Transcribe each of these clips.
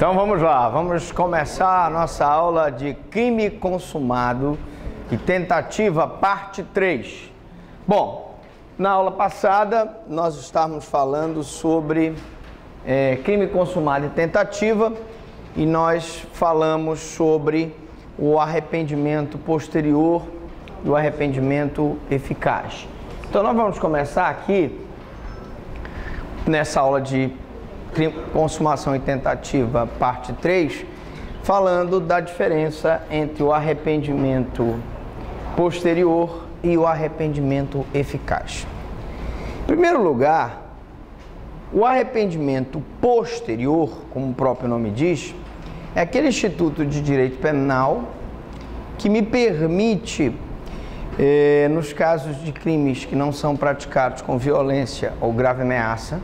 Então vamos lá, vamos começar a nossa aula de crime consumado e tentativa, parte 3. Bom, na aula passada nós estávamos falando sobre é, crime consumado e tentativa e nós falamos sobre o arrependimento posterior e o arrependimento eficaz. Então nós vamos começar aqui nessa aula de consumação e tentativa, parte 3, falando da diferença entre o arrependimento posterior e o arrependimento eficaz. Em primeiro lugar, o arrependimento posterior, como o próprio nome diz, é aquele instituto de direito penal que me permite, eh, nos casos de crimes que não são praticados com violência ou grave ameaça,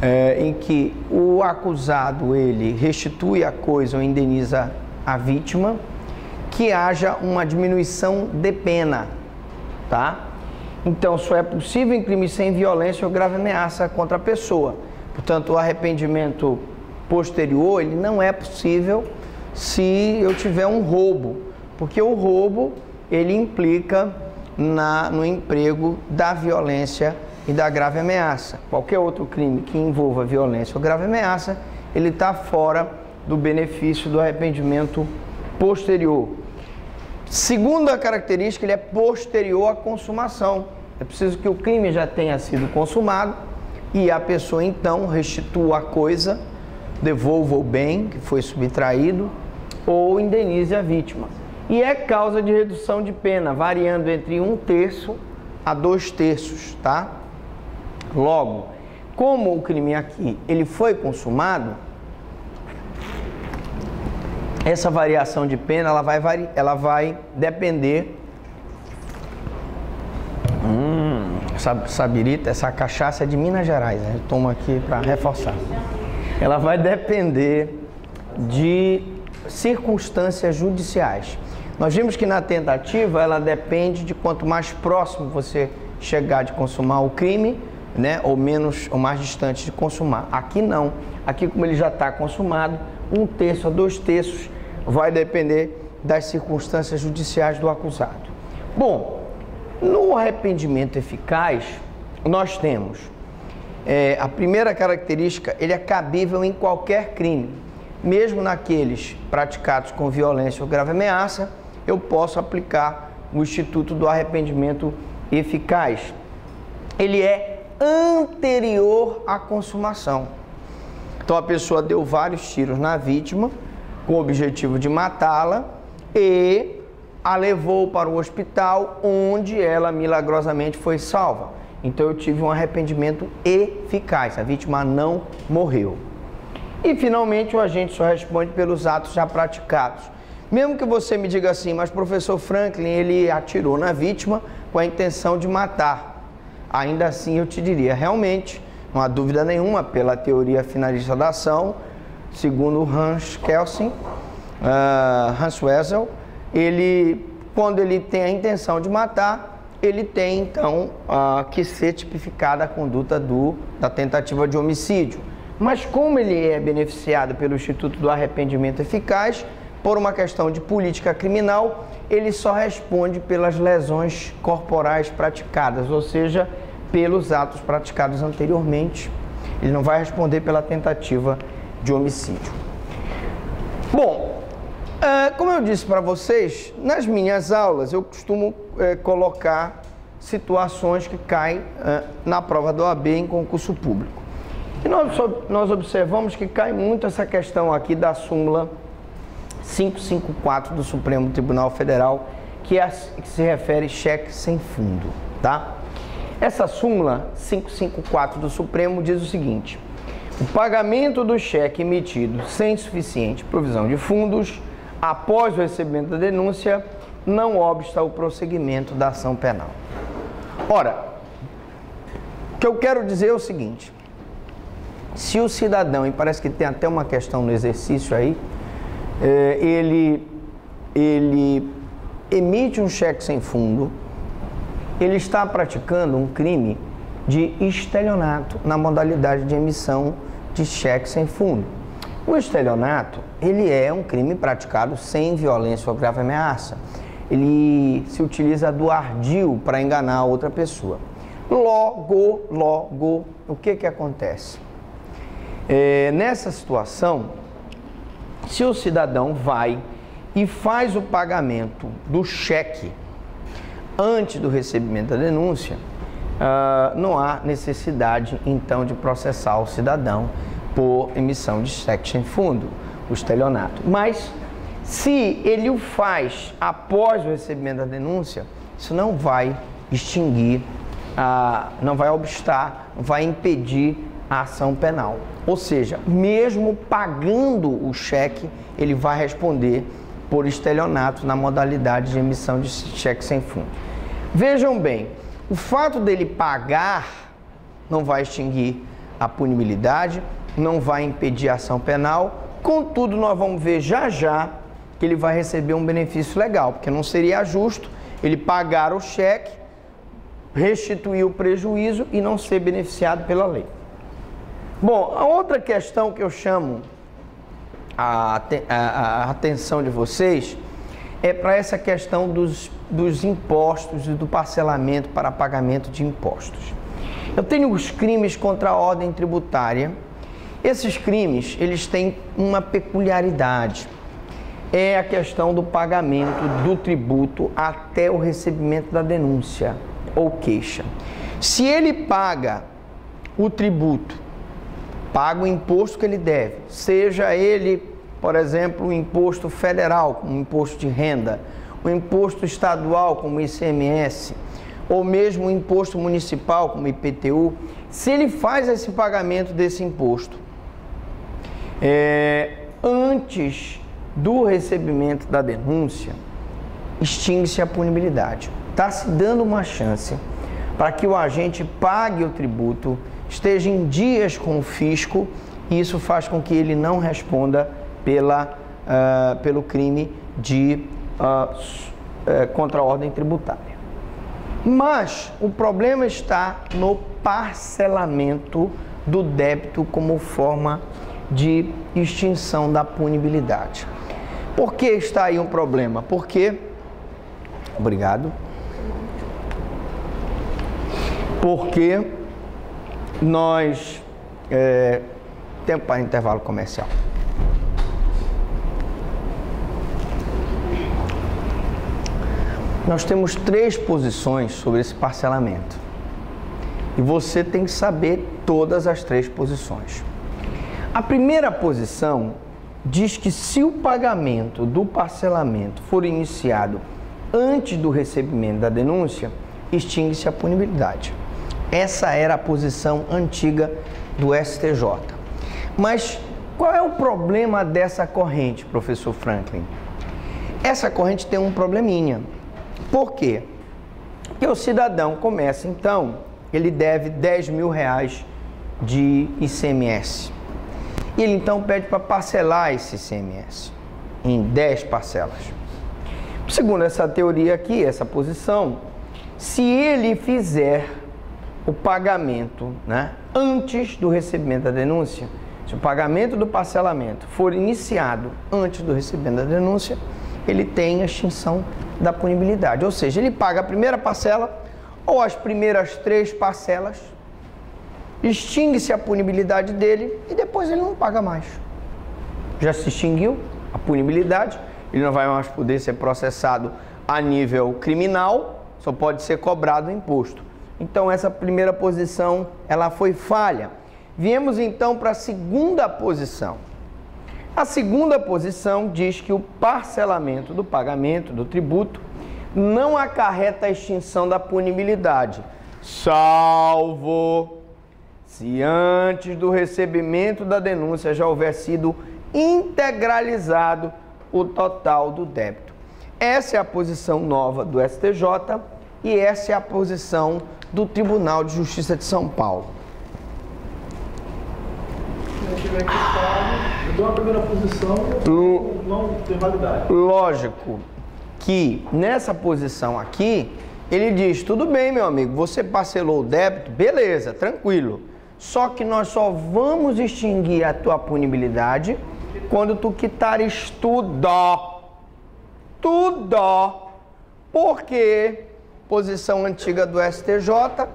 é, em que o acusado ele restitui a coisa ou indeniza a vítima, que haja uma diminuição de pena, tá? Então, só é possível em crime sem violência ou grave ameaça contra a pessoa. Portanto, o arrependimento posterior ele não é possível se eu tiver um roubo, porque o roubo ele implica na, no emprego da violência e da grave ameaça. Qualquer outro crime que envolva violência ou grave ameaça, ele está fora do benefício do arrependimento posterior. Segunda característica, ele é posterior à consumação. É preciso que o crime já tenha sido consumado e a pessoa então restitua a coisa, devolva o bem que foi subtraído ou indenize a vítima. E é causa de redução de pena, variando entre um terço a dois terços, tá? Logo, como o crime aqui ele foi consumado, essa variação de pena ela vai, ela vai depender. Hum, essa sabirita, essa cachaça é de Minas Gerais, né? aqui para reforçar. Ela vai depender de circunstâncias judiciais. Nós vimos que na tentativa ela depende de quanto mais próximo você chegar de consumar o crime, né, ou menos ou mais distante de consumar. Aqui não. Aqui como ele já está consumado, um terço a dois terços vai depender das circunstâncias judiciais do acusado. Bom, no arrependimento eficaz, nós temos é, a primeira característica, ele é cabível em qualquer crime, mesmo naqueles praticados com violência ou grave ameaça, eu posso aplicar o instituto do arrependimento eficaz. Ele é anterior à consumação. Então a pessoa deu vários tiros na vítima com o objetivo de matá-la e a levou para o hospital onde ela milagrosamente foi salva. Então eu tive um arrependimento eficaz, a vítima não morreu. E finalmente o agente só responde pelos atos já praticados. Mesmo que você me diga assim, mas professor Franklin, ele atirou na vítima com a intenção de matar ainda assim eu te diria, realmente, não há dúvida nenhuma, pela teoria finalista da ação, segundo Hans Kelsen, uh, Hans Wessel, ele, quando ele tem a intenção de matar, ele tem então uh, que ser tipificada a conduta do, da tentativa de homicídio. Mas como ele é beneficiado pelo Instituto do Arrependimento Eficaz, por uma questão de política criminal, ele só responde pelas lesões corporais praticadas, ou seja, pelos atos praticados anteriormente. Ele não vai responder pela tentativa de homicídio. Bom, é, como eu disse para vocês, nas minhas aulas eu costumo é, colocar situações que caem é, na prova do OAB em concurso público. E nós, nós observamos que cai muito essa questão aqui da súmula 554 do Supremo Tribunal Federal, que, é, que se refere cheque sem fundo, tá? Essa súmula 554 do Supremo diz o seguinte: o pagamento do cheque emitido sem suficiente provisão de fundos após o recebimento da denúncia não obsta o prosseguimento da ação penal. Ora, o que eu quero dizer é o seguinte: se o cidadão, e parece que tem até uma questão no exercício aí, é, ele, ele emite um cheque sem fundo, ele está praticando um crime de estelionato na modalidade de emissão de cheque sem fundo. O estelionato, ele é um crime praticado sem violência ou grave ameaça. Ele se utiliza do ardil para enganar outra pessoa. Logo, logo, o que que acontece? É, nessa situação, se o cidadão vai e faz o pagamento do cheque antes do recebimento da denúncia, uh, não há necessidade então de processar o cidadão por emissão de cheque sem fundo, o estelionato. Mas se ele o faz após o recebimento da denúncia, isso não vai extinguir, uh, não vai obstar, vai impedir a ação penal. Ou seja, mesmo pagando o cheque, ele vai responder por estelionato na modalidade de emissão de cheque sem fundo. Vejam bem, o fato dele pagar não vai extinguir a punibilidade, não vai impedir a ação penal, contudo, nós vamos ver já já que ele vai receber um benefício legal, porque não seria justo ele pagar o cheque, restituir o prejuízo e não ser beneficiado pela lei. Bom, a outra questão que eu chamo a, a, a atenção de vocês é para essa questão dos, dos impostos e do parcelamento para pagamento de impostos. Eu tenho os crimes contra a ordem tributária. Esses crimes, eles têm uma peculiaridade. É a questão do pagamento do tributo até o recebimento da denúncia ou queixa. Se ele paga o tributo paga o imposto que ele deve, seja ele, por exemplo, o imposto federal, como o imposto de renda, o imposto estadual, como ICMS, ou mesmo o imposto municipal, como IPTU, se ele faz esse pagamento desse imposto é, antes do recebimento da denúncia, extingue-se a punibilidade. Está se dando uma chance para que o agente pague o tributo esteja em dias com o fisco e isso faz com que ele não responda pela, uh, pelo crime de uh, uh, contra a ordem tributária. Mas o problema está no parcelamento do débito como forma de extinção da punibilidade. Por que está aí um problema? Porque, obrigado, porque nós. É, tempo para intervalo comercial. Nós temos três posições sobre esse parcelamento. E você tem que saber todas as três posições. A primeira posição diz que se o pagamento do parcelamento for iniciado antes do recebimento da denúncia, extingue-se a punibilidade. Essa era a posição antiga do STJ. Mas qual é o problema dessa corrente, professor Franklin? Essa corrente tem um probleminha. Por quê? Porque o cidadão começa então, ele deve 10 mil reais de ICMS. E ele então pede para parcelar esse ICMS em 10 parcelas. Segundo essa teoria aqui, essa posição, se ele fizer o pagamento né, antes do recebimento da denúncia, se o pagamento do parcelamento for iniciado antes do recebimento da denúncia, ele tem a extinção da punibilidade. Ou seja, ele paga a primeira parcela ou as primeiras três parcelas, extingue-se a punibilidade dele e depois ele não paga mais. Já se extinguiu a punibilidade, ele não vai mais poder ser processado a nível criminal, só pode ser cobrado o imposto. Então essa primeira posição ela foi falha. Viemos então para a segunda posição. A segunda posição diz que o parcelamento do pagamento do tributo não acarreta a extinção da punibilidade, salvo se antes do recebimento da denúncia já houver sido integralizado o total do débito. Essa é a posição nova do STJ e essa é a posição do Tribunal de Justiça de São Paulo. Eu dou uma primeira posição não tem validade. Lógico que nessa posição aqui, ele diz: tudo bem, meu amigo, você parcelou o débito, beleza, tranquilo. Só que nós só vamos extinguir a tua punibilidade quando tu quitares tudo. Tudo. Porque posição antiga do STJ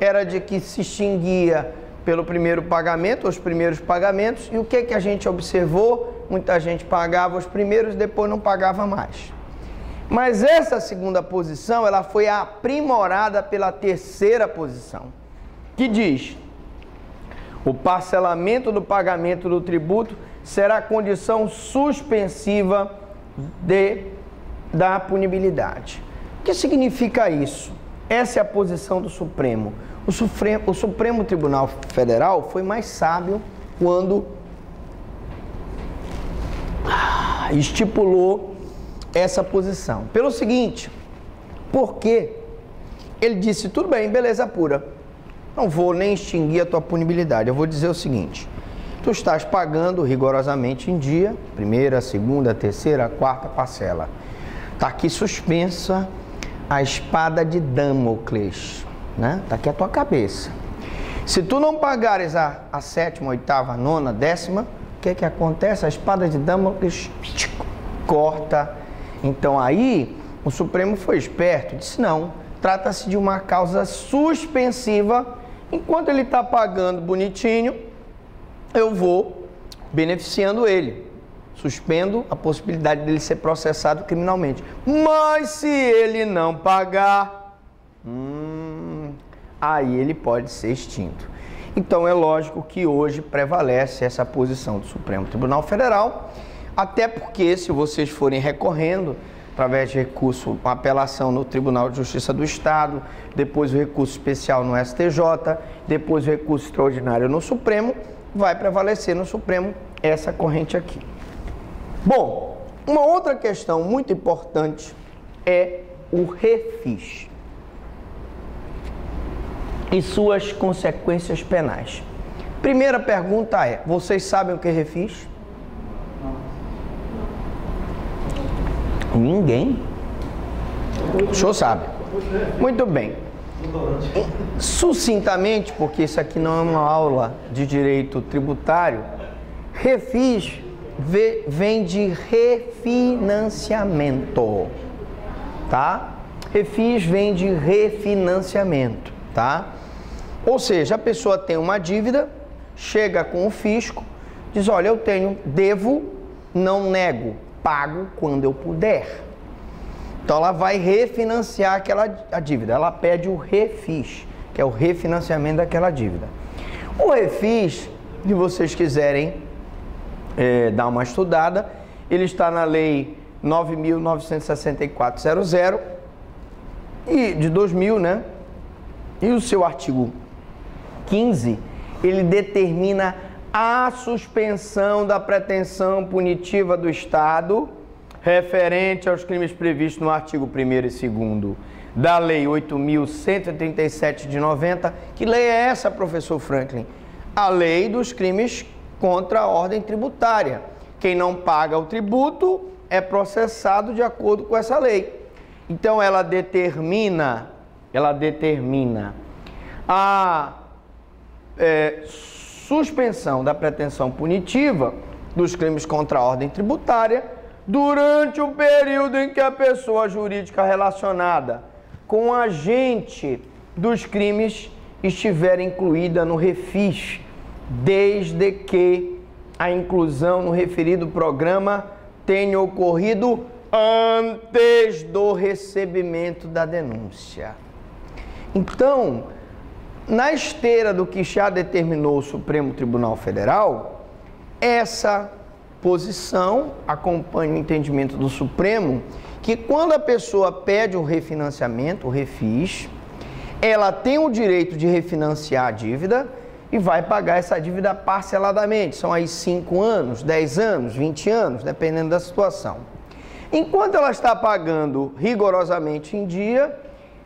era de que se extinguia pelo primeiro pagamento, os primeiros pagamentos, e o que, que a gente observou? Muita gente pagava os primeiros, depois não pagava mais. Mas essa segunda posição, ela foi aprimorada pela terceira posição, que diz: o parcelamento do pagamento do tributo será condição suspensiva de, da punibilidade. O que significa isso? Essa é a posição do Supremo. O Supremo, o Supremo Tribunal Federal foi mais sábio quando estipulou essa posição. Pelo seguinte, porque ele disse: tudo bem, beleza pura, não vou nem extinguir a tua punibilidade, eu vou dizer o seguinte: tu estás pagando rigorosamente em dia, primeira, segunda, terceira, quarta parcela. Está aqui suspensa a espada de Damocles né? Tá aqui a tua cabeça. Se tu não pagares a, a sétima, oitava, nona, décima, o que que acontece? A espada de Damocles corta. Então aí o Supremo foi esperto, disse não, trata-se de uma causa suspensiva. Enquanto ele está pagando bonitinho, eu vou beneficiando ele. Suspendo a possibilidade dele ser processado criminalmente. Mas se ele não pagar, hum, aí ele pode ser extinto. Então é lógico que hoje prevalece essa posição do Supremo Tribunal Federal, até porque se vocês forem recorrendo através de recurso, uma apelação no Tribunal de Justiça do Estado, depois o recurso especial no STJ, depois o recurso extraordinário no Supremo, vai prevalecer no Supremo essa corrente aqui. Bom, uma outra questão muito importante é o refis e suas consequências penais. Primeira pergunta é: vocês sabem o que refiz? Ninguém? O senhor sabe. Muito bem. Sucintamente, porque isso aqui não é uma aula de direito tributário, refis vem de refinanciamento, tá? Refis vem de refinanciamento, tá? Ou seja, a pessoa tem uma dívida, chega com o fisco, diz: Olha, eu tenho, devo, não nego, pago quando eu puder. Então ela vai refinanciar aquela a dívida. Ela pede o refis, que é o refinanciamento daquela dívida. O refis, se vocês quiserem é, dar uma estudada, ele está na lei 9.964.00 e de 2000, né? E o seu artigo 15, ele determina a suspensão da pretensão punitiva do Estado referente aos crimes previstos no artigo 1 e 2 da Lei 8.137 de 90. Que lei é essa, professor Franklin? A lei dos crimes contra a ordem tributária. Quem não paga o tributo é processado de acordo com essa lei. Então ela determina, ela determina a é, suspensão da pretensão punitiva dos crimes contra a ordem tributária durante o período em que a pessoa jurídica relacionada com o agente dos crimes estiver incluída no refis, desde que a inclusão no referido programa tenha ocorrido antes do recebimento da denúncia. Então, na esteira do que já determinou o Supremo Tribunal Federal, essa posição acompanha o entendimento do Supremo que quando a pessoa pede um refinanciamento, o refis, ela tem o direito de refinanciar a dívida e vai pagar essa dívida parceladamente. São aí 5 anos, 10 anos, 20 anos, dependendo da situação. Enquanto ela está pagando rigorosamente em dia,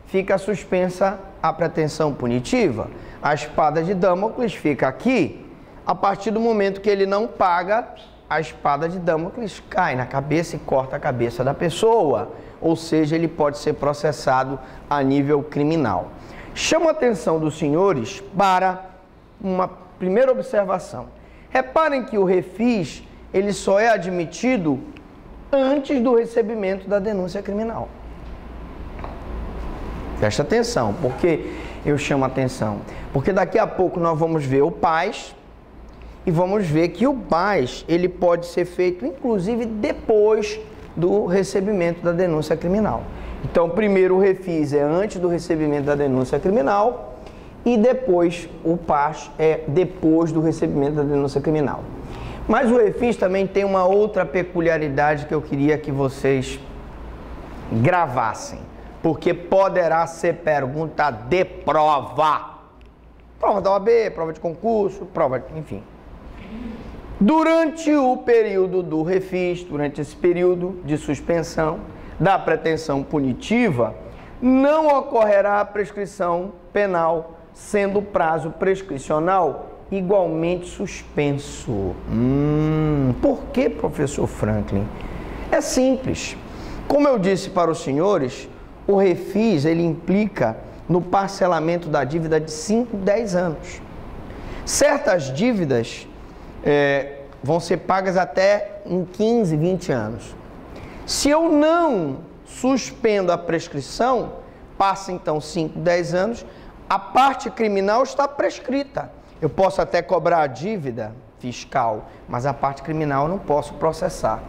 fica suspensa a pretensão punitiva. A espada de Damocles fica aqui. A partir do momento que ele não paga, a espada de Damocles cai na cabeça e corta a cabeça da pessoa. Ou seja, ele pode ser processado a nível criminal. Chamo a atenção dos senhores para uma primeira observação. Reparem que o refis ele só é admitido antes do recebimento da denúncia criminal. Preste atenção, porque eu chamo atenção. Porque daqui a pouco nós vamos ver o PAS e vamos ver que o PAS ele pode ser feito inclusive depois do recebimento da denúncia criminal. Então, primeiro o refis é antes do recebimento da denúncia criminal e depois o PAS é depois do recebimento da denúncia criminal. Mas o refis também tem uma outra peculiaridade que eu queria que vocês gravassem porque poderá ser pergunta de prova. Prova da OAB, prova de concurso, prova, enfim. Durante o período do refis, durante esse período de suspensão da pretensão punitiva, não ocorrerá a prescrição penal, sendo o prazo prescricional igualmente suspenso. Hum, por que, professor Franklin? É simples. Como eu disse para os senhores, o refis ele implica no parcelamento da dívida de 5, 10 anos. Certas dívidas é, vão ser pagas até em 15, 20 anos. Se eu não suspendo a prescrição, passa então 5, 10 anos, a parte criminal está prescrita. Eu posso até cobrar a dívida fiscal, mas a parte criminal eu não posso processar.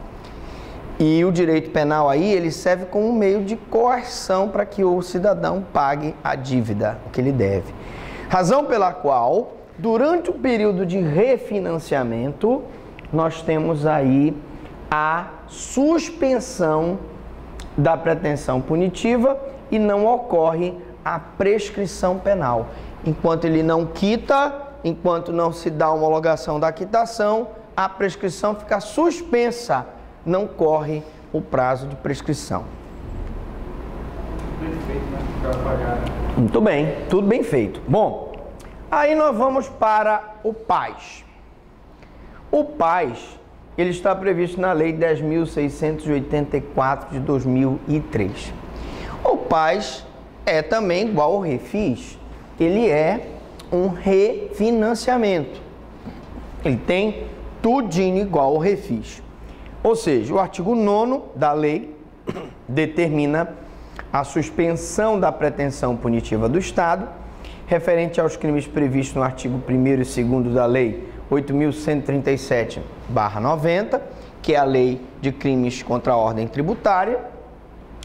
E o direito penal aí, ele serve como um meio de coerção para que o cidadão pague a dívida, que ele deve. Razão pela qual, durante o período de refinanciamento, nós temos aí a suspensão da pretensão punitiva e não ocorre a prescrição penal. Enquanto ele não quita, enquanto não se dá homologação da quitação, a prescrição fica suspensa não corre o prazo de prescrição. Muito bem, tudo bem feito. Bom, aí nós vamos para o PAS. O PAS, ele está previsto na Lei 10.684 de 2003. O PAS é também igual ao refis, ele é um refinanciamento. Ele tem tudinho igual ao refis. Ou seja, o artigo 9 da lei determina a suspensão da pretensão punitiva do Estado referente aos crimes previstos no artigo 1 e 2 da lei 8.137-90, que é a lei de crimes contra a ordem tributária,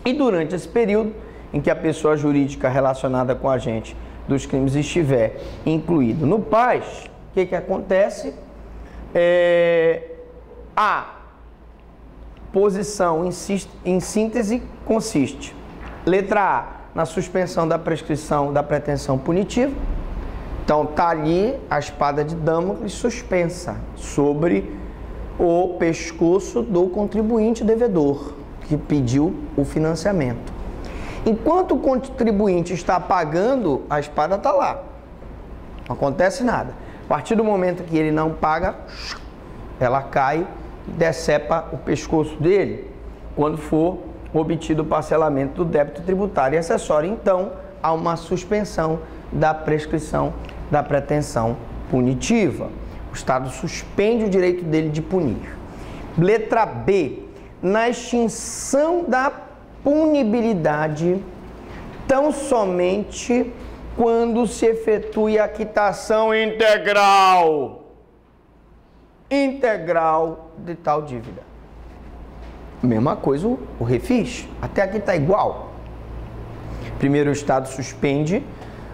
e durante esse período em que a pessoa jurídica relacionada com a agente dos crimes estiver incluído no PAS, o que, que acontece? É, a posição, em síntese, consiste: letra A, na suspensão da prescrição da pretensão punitiva. Então, está ali a espada de Damocles suspensa sobre o pescoço do contribuinte devedor que pediu o financiamento. Enquanto o contribuinte está pagando, a espada está lá. Não acontece nada. A partir do momento que ele não paga, ela cai decepa o pescoço dele quando for obtido o parcelamento do débito tributário e acessório. Então, há uma suspensão da prescrição da pretensão punitiva. O Estado suspende o direito dele de punir. Letra B. Na extinção da punibilidade, tão somente quando se efetue a quitação integral integral de tal dívida. Mesma coisa o, refis. Até aqui está igual. Primeiro o Estado suspende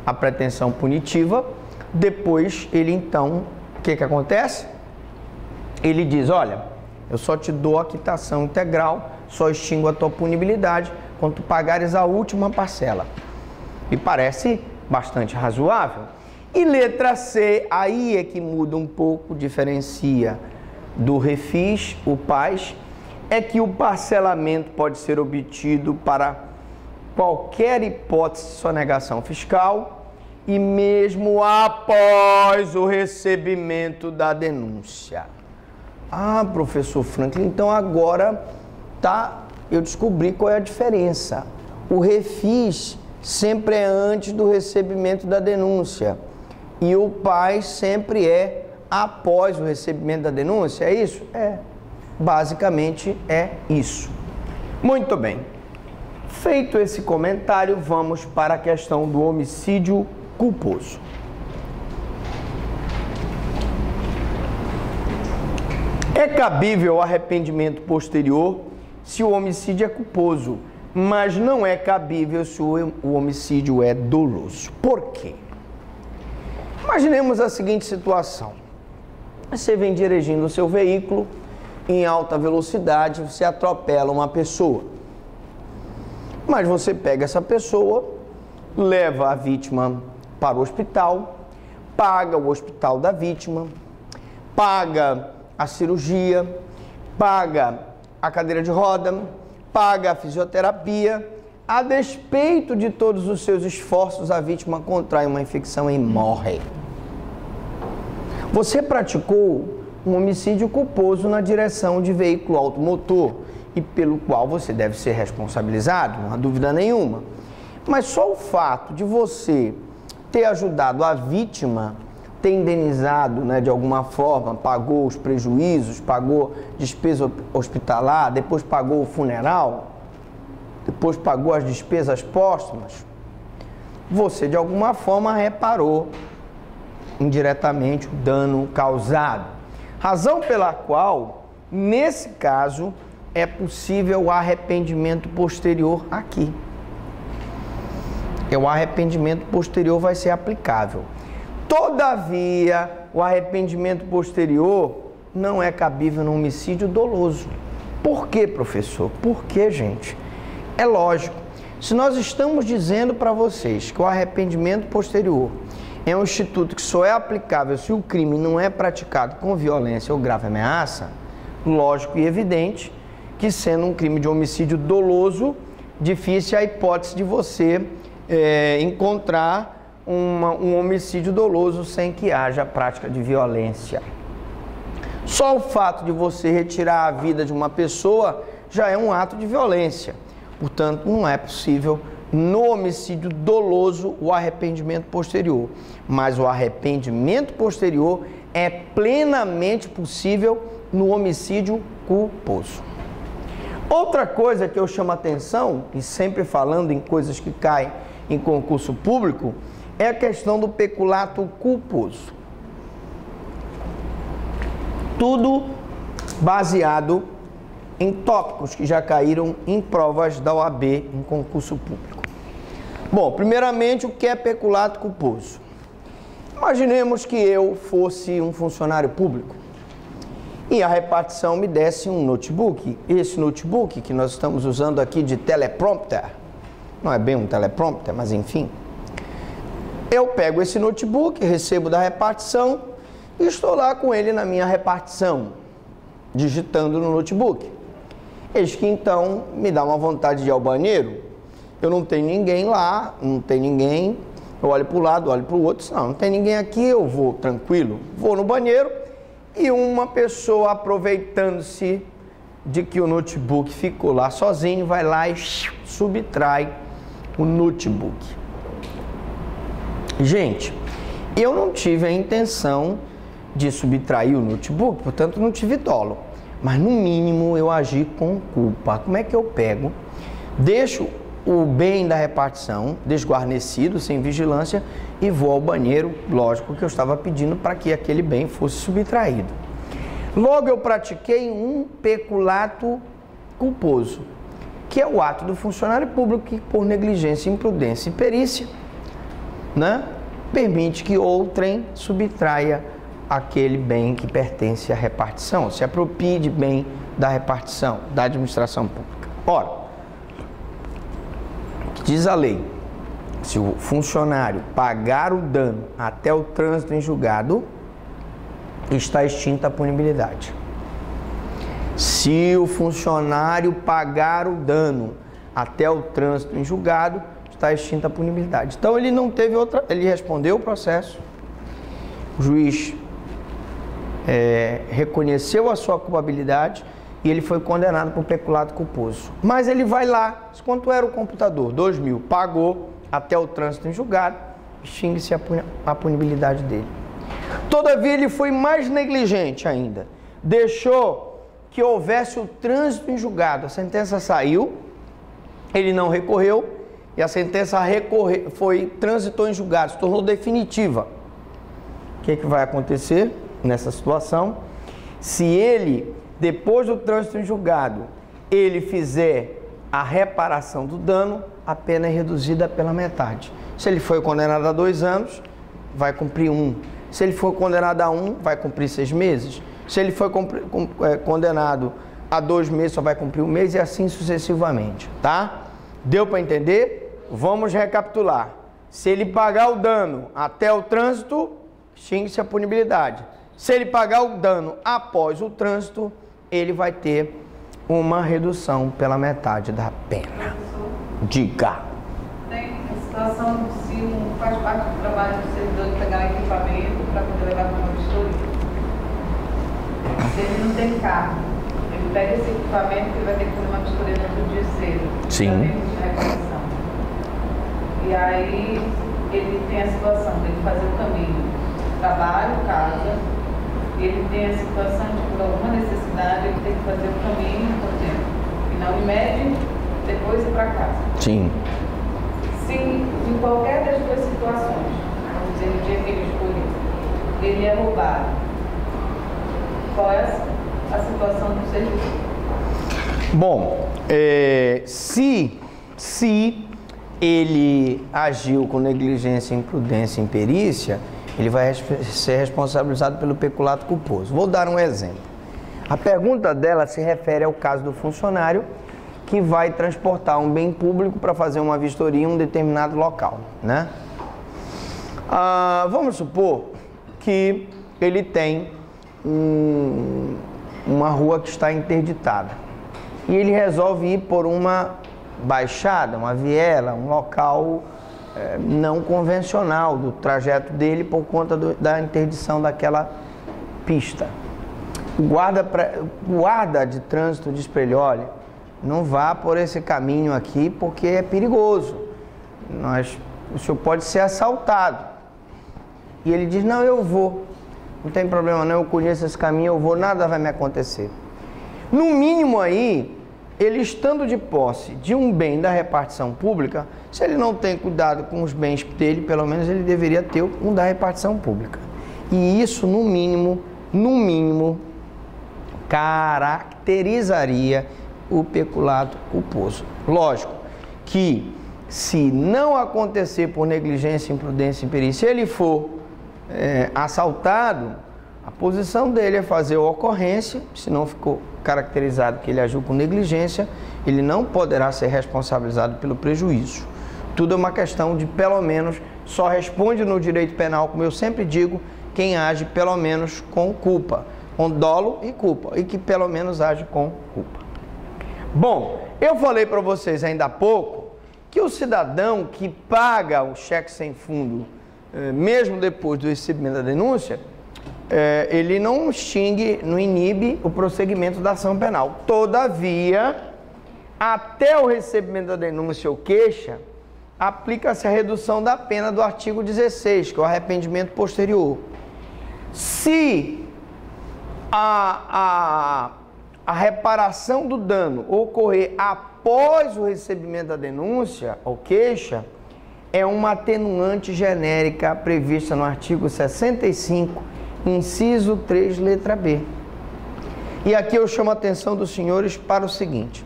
a pretensão punitiva, depois ele então, o que, que acontece? Ele diz, olha, eu só te dou a quitação integral, só extingo a tua punibilidade quando tu pagares a última parcela. Me parece bastante razoável. E letra C, aí é que muda um pouco, diferencia do refis, o PAS, é que o parcelamento pode ser obtido para qualquer hipótese de sonegação fiscal e mesmo após o recebimento da denúncia. Ah, professor Franklin, então agora tá, eu descobri qual é a diferença. O refis sempre é antes do recebimento da denúncia e o pai sempre é após o recebimento da denúncia, é isso? É. Basicamente é isso. Muito bem. Feito esse comentário, vamos para a questão do homicídio culposo. É cabível arrependimento posterior se o homicídio é culposo, mas não é cabível se o homicídio é doloso. Por quê? Imaginemos a seguinte situação: você vem dirigindo o seu veículo em alta velocidade, você atropela uma pessoa. Mas você pega essa pessoa, leva a vítima para o hospital, paga o hospital da vítima, paga a cirurgia, paga a cadeira de roda, paga a fisioterapia. A despeito de todos os seus esforços, a vítima contrai uma infecção e morre. Você praticou um homicídio culposo na direção de veículo automotor e pelo qual você deve ser responsabilizado, não há dúvida nenhuma. Mas só o fato de você ter ajudado a vítima, ter indenizado né, de alguma forma, pagou os prejuízos, pagou despesa hospitalar, depois pagou o funeral, depois pagou as despesas póstumas, você de alguma forma reparou indiretamente o dano causado. Razão pela qual, nesse caso, é possível o arrependimento posterior aqui. É o arrependimento posterior vai ser aplicável. Todavia, o arrependimento posterior não é cabível no homicídio doloso. Por quê, professor? Por quê, gente? É lógico. Se nós estamos dizendo para vocês que o arrependimento posterior é um instituto que só é aplicável se o crime não é praticado com violência ou grave ameaça, lógico e evidente que sendo um crime de homicídio doloso, difícil a hipótese de você é, encontrar uma, um homicídio doloso sem que haja prática de violência. Só o fato de você retirar a vida de uma pessoa já é um ato de violência. Portanto, não é possível no homicídio doloso o arrependimento posterior. Mas o arrependimento posterior é plenamente possível no homicídio culposo. Outra coisa que eu chamo atenção, e sempre falando em coisas que caem em concurso público, é a questão do peculato culposo. Tudo baseado em tópicos que já caíram em provas da OAB em concurso público. Bom, primeiramente, o que é peculato culposo? Imaginemos que eu fosse um funcionário público e a repartição me desse um notebook. Esse notebook que nós estamos usando aqui de teleprompter, não é bem um teleprompter, mas enfim. Eu pego esse notebook, recebo da repartição e estou lá com ele na minha repartição, digitando no notebook. Eis que então me dá uma vontade de ir ao banheiro eu não tenho ninguém lá, não tem ninguém. Eu olho para o lado, olho para o outro, não, não tem ninguém aqui, eu vou tranquilo. Vou no banheiro e uma pessoa aproveitando-se de que o notebook ficou lá sozinho, vai lá e subtrai o notebook. Gente, eu não tive a intenção de subtrair o notebook, portanto não tive dolo. Mas no mínimo eu agi com culpa. Como é que eu pego? Deixo o bem da repartição, desguarnecido, sem vigilância, e vou ao banheiro, lógico que eu estava pedindo para que aquele bem fosse subtraído. Logo eu pratiquei um peculato culposo, que é o ato do funcionário público que, por negligência, imprudência e perícia, né, permite que outrem subtraia aquele bem que pertence à repartição, se apropie de bem da repartição, da administração pública. Ora, Diz a lei: se o funcionário pagar o dano até o trânsito em julgado, está extinta a punibilidade. Se o funcionário pagar o dano até o trânsito em julgado, está extinta a punibilidade. Então ele não teve outra, ele respondeu o processo, o juiz é, reconheceu a sua culpabilidade e ele foi condenado por peculato culposo. Mas ele vai lá, quanto era o computador? 2 mil, pagou até o trânsito em julgado, extingue-se a punibilidade dele. Todavia, ele foi mais negligente ainda. Deixou que houvesse o trânsito em julgado. A sentença saiu, ele não recorreu, e a sentença recorre, foi transitou em julgado, se tornou definitiva. O que, que vai acontecer nessa situação? Se ele, depois do trânsito em julgado, ele fizer a reparação do dano, a pena é reduzida pela metade. Se ele foi condenado a dois anos, vai cumprir um. Se ele for condenado a um, vai cumprir seis meses. Se ele foi é, condenado a dois meses, só vai cumprir um mês e assim sucessivamente, tá? Deu para entender? Vamos recapitular. Se ele pagar o dano até o trânsito, extingue-se a punibilidade. Se ele pagar o dano após o trânsito, ele vai ter uma redução pela metade da pena. Diga. Tem a situação se um faz parte do trabalho do servidor de pegar equipamento para poder levar para uma vistoria. Se ele não tem carro, ele pega esse equipamento e vai ter que fazer uma vistoria no dia cedo. Sim. E aí ele tem a situação de fazer o caminho trabalho, casa, ele tem a situação de por alguma necessidade, ele tem que fazer o caminho, por exemplo, e não mede, depois ir para casa. Sim. Se em qualquer das duas situações, vamos dizer, no dia que ele escolheu, ele é roubado, qual é a situação do serviço? Bom, é, se, se ele agiu com negligência, imprudência imperícia, ele vai ser responsabilizado pelo peculato culposo. Vou dar um exemplo. A pergunta dela se refere ao caso do funcionário que vai transportar um bem público para fazer uma vistoria em um determinado local, né? Ah, vamos supor que ele tem um, uma rua que está interditada e ele resolve ir por uma baixada, uma viela, um local é, não convencional do trajeto dele por conta do, da interdição daquela pista. O guarda, guarda de trânsito de Espelhole não vá por esse caminho aqui porque é perigoso. Nós, o senhor pode ser assaltado. E ele diz: Não, eu vou. Não tem problema, não. Eu conheço esse caminho, eu vou, nada vai me acontecer. No mínimo aí, ele estando de posse de um bem da repartição pública, se ele não tem cuidado com os bens dele, pelo menos ele deveria ter um da repartição pública. E isso, no mínimo, no mínimo, caracterizaria o peculato culposo. Lógico que se não acontecer por negligência, imprudência imperícia, ele for é, assaltado, a posição dele é fazer a ocorrência, se não ficou caracterizado que ele agiu com negligência, ele não poderá ser responsabilizado pelo prejuízo. Tudo é uma questão de, pelo menos, só responde no direito penal, como eu sempre digo, quem age pelo menos com culpa, com dolo e culpa, e que pelo menos age com culpa. Bom, eu falei para vocês ainda há pouco que o cidadão que paga o cheque sem fundo, eh, mesmo depois do recebimento da denúncia, é, ele não extingue, não inibe o prosseguimento da ação penal. Todavia, até o recebimento da denúncia ou queixa, aplica-se a redução da pena do artigo 16, que é o arrependimento posterior. Se a, a, a reparação do dano ocorrer após o recebimento da denúncia ou queixa, é uma atenuante genérica prevista no artigo 65 inciso 3, letra B. E aqui eu chamo a atenção dos senhores para o seguinte: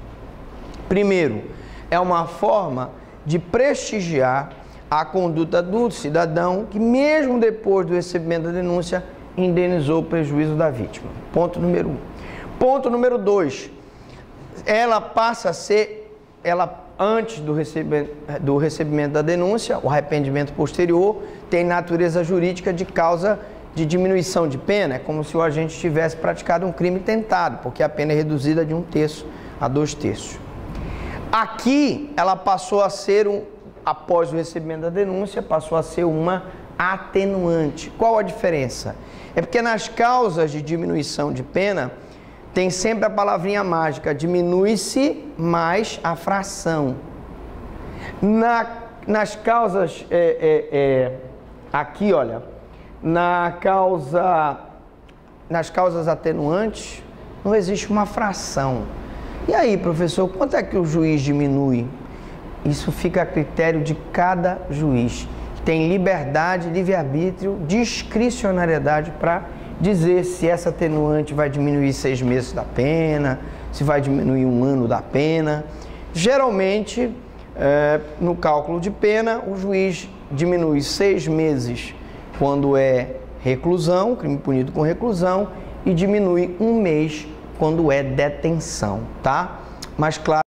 primeiro, é uma forma de prestigiar a conduta do cidadão que, mesmo depois do recebimento da denúncia, indenizou o prejuízo da vítima. Ponto número um. Ponto número dois, ela passa a ser, ela antes do recebimento, do recebimento da denúncia, o arrependimento posterior tem natureza jurídica de causa de diminuição de pena é como se o agente tivesse praticado um crime tentado, porque a pena é reduzida de um terço a dois terços. Aqui ela passou a ser um, após o recebimento da denúncia, passou a ser uma atenuante. Qual a diferença? É porque nas causas de diminuição de pena tem sempre a palavrinha mágica, diminui-se mais a fração. Na nas causas, é, é, é, aqui, olha, na causa, nas causas atenuantes, não existe uma fração. E aí, professor, quanto é que o juiz diminui? Isso fica a critério de cada juiz. Tem liberdade, livre-arbítrio, discricionariedade para dizer se essa atenuante vai diminuir seis meses da pena, se vai diminuir um ano da pena. Geralmente, é, no cálculo de pena, o juiz diminui seis meses quando é reclusão, crime punido com reclusão, e diminui um mês quando é detenção, tá? Mas claro.